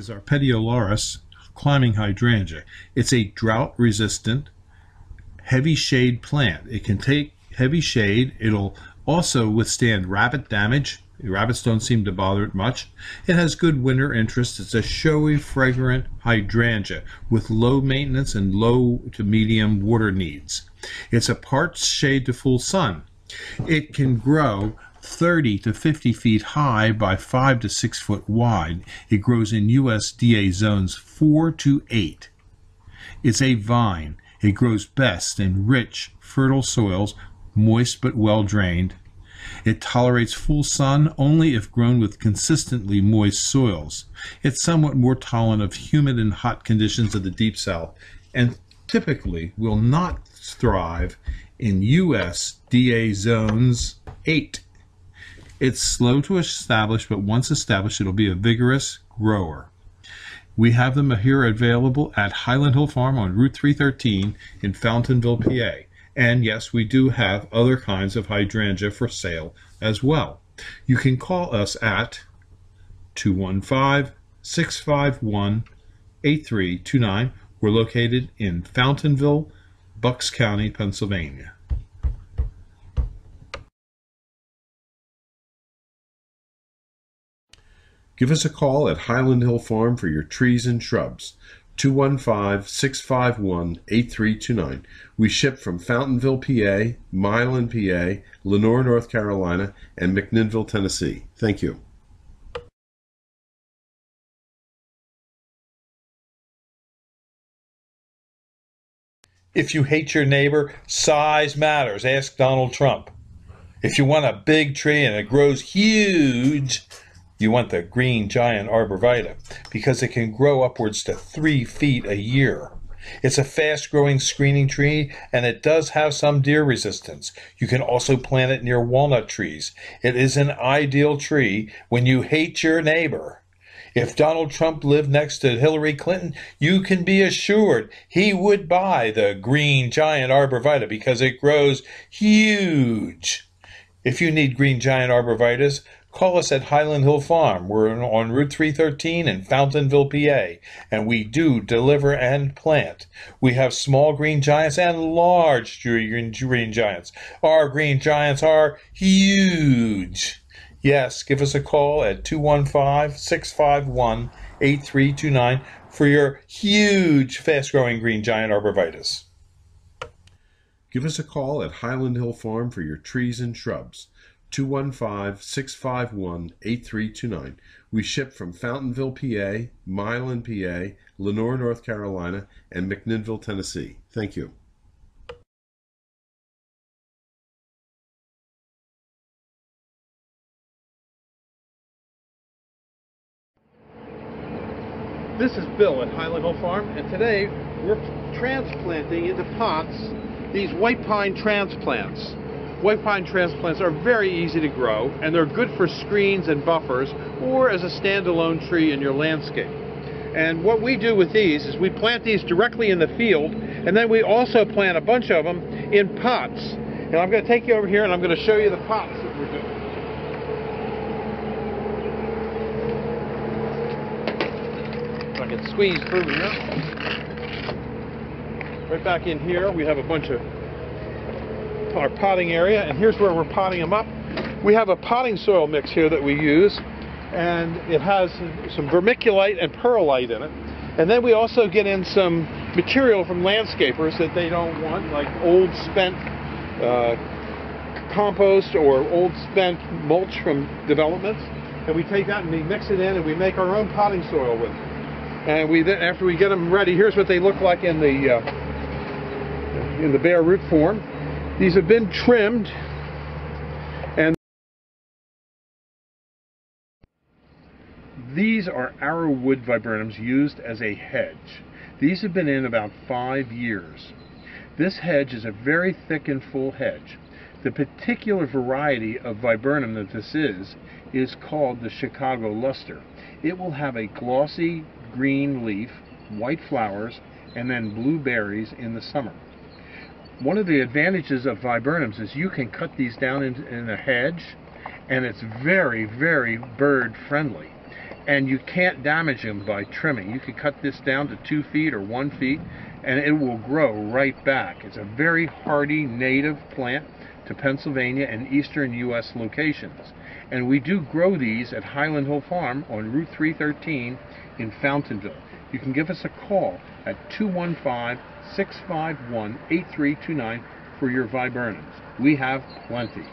is climbing hydrangea. It's a drought resistant, heavy shade plant. It can take heavy shade. It'll also withstand rabbit damage. Rabbits don't seem to bother it much. It has good winter interest. It's a showy, fragrant hydrangea with low maintenance and low to medium water needs. It's a part shade to full sun. It can grow 30 to 50 feet high by 5 to 6 foot wide. It grows in USDA zones 4 to 8. It's a vine. It grows best in rich, fertile soils, moist but well drained. It tolerates full sun only if grown with consistently moist soils. It's somewhat more tolerant of humid and hot conditions of the deep south and typically will not thrive in USDA zones 8 it's slow to establish, but once established, it'll be a vigorous grower. We have them here available at Highland Hill Farm on Route 313 in Fountainville, PA. And yes, we do have other kinds of hydrangea for sale as well. You can call us at 215 651 8329. We're located in Fountainville, Bucks County, Pennsylvania. Give us a call at Highland Hill Farm for your trees and shrubs. 215-651-8329. We ship from Fountainville, PA, Milan, PA, Lenoir, North Carolina, and McMinnville, Tennessee. Thank you. If you hate your neighbor, size matters. Ask Donald Trump. If you want a big tree and it grows huge, you want the green giant arborvitae because it can grow upwards to three feet a year. It's a fast growing screening tree and it does have some deer resistance. You can also plant it near walnut trees. It is an ideal tree when you hate your neighbor. If Donald Trump lived next to Hillary Clinton, you can be assured he would buy the green giant arborvitae because it grows huge. If you need green giant arborvitaes, Call us at Highland Hill Farm. We're on Route 313 in Fountainville, PA, and we do deliver and plant. We have small green giants and large green, giants. Our green giants are huge. Yes, give us a call at 215 651 8329 for your huge, fast growing green giant arborvitaes. Give us a call at Highland Hill Farm for your trees and shrubs. 215-651-8329. We ship from Fountainville, PA, Milan, PA, Lenoir, North Carolina, and McMinnville, Tennessee. Thank you. This is Bill at Highland Hill Farm, and today we're transplanting into pots these white pine transplants. White pine transplants are very easy to grow and they're good for screens and buffers or as a standalone tree in your landscape. And what we do with these is we plant these directly in the field and then we also plant a bunch of them in pots. And I'm going to take you over here and I'm going to show you the pots that we're doing. If I can squeeze through here. Right back in here we have a bunch of our potting area, and here's where we're potting them up. We have a potting soil mix here that we use, and it has some vermiculite and perlite in it. And then we also get in some material from landscapers that they don't want, like old spent uh, compost or old spent mulch from developments. And we take that and we mix it in and we make our own potting soil with it. And we then, after we get them ready, here's what they look like in the uh, in the bare root form. These have been trimmed and these are arrowwood viburnums used as a hedge. These have been in about five years. This hedge is a very thick and full hedge. The particular variety of viburnum that this is, is called the Chicago Luster. It will have a glossy green leaf, white flowers, and then blue berries in the summer. One of the advantages of viburnums is you can cut these down in, in a hedge and it's very, very bird friendly. and you can't damage them by trimming. You can cut this down to two feet or one feet, and it will grow right back. It's a very hardy native plant to Pennsylvania and eastern U.S. locations. And we do grow these at Highland Hill Farm on Route 313 in Fountainville. You can give us a call at 215 651 8329 for your viburnums. We have plenty.